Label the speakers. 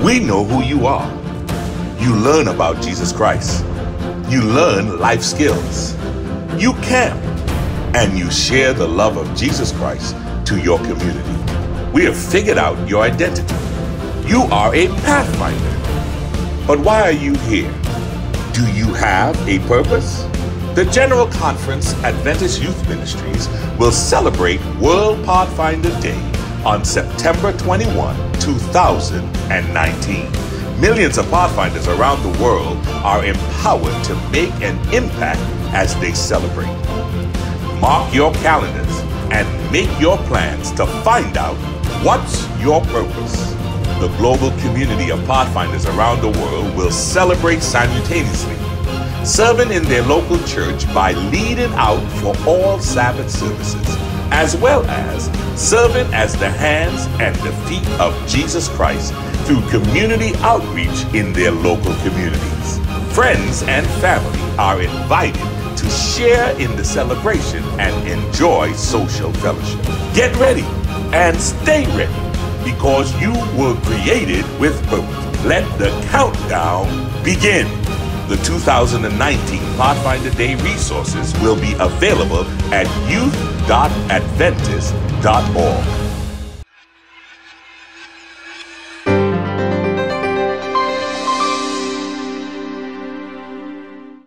Speaker 1: We know who you are. You learn about Jesus Christ. You learn life skills. You camp and you share the love of Jesus Christ to your community. We have figured out your identity. You are a pathfinder. But why are you here? Do you have a purpose? The General Conference Adventist Youth Ministries will celebrate World Pathfinder Day on September 21, 2019. Millions of Pathfinders around the world are empowered to make an impact as they celebrate. Mark your calendars and make your plans to find out what's your purpose. The global community of Pathfinders around the world will celebrate simultaneously serving in their local church by leading out for all Sabbath services, as well as serving as the hands and the feet of Jesus Christ through community outreach in their local communities. Friends and family are invited to share in the celebration and enjoy social fellowship. Get ready and stay ready because you were created with purpose. Let the countdown begin. The 2019 Pathfinder Day resources will be available at youth.adventist.org.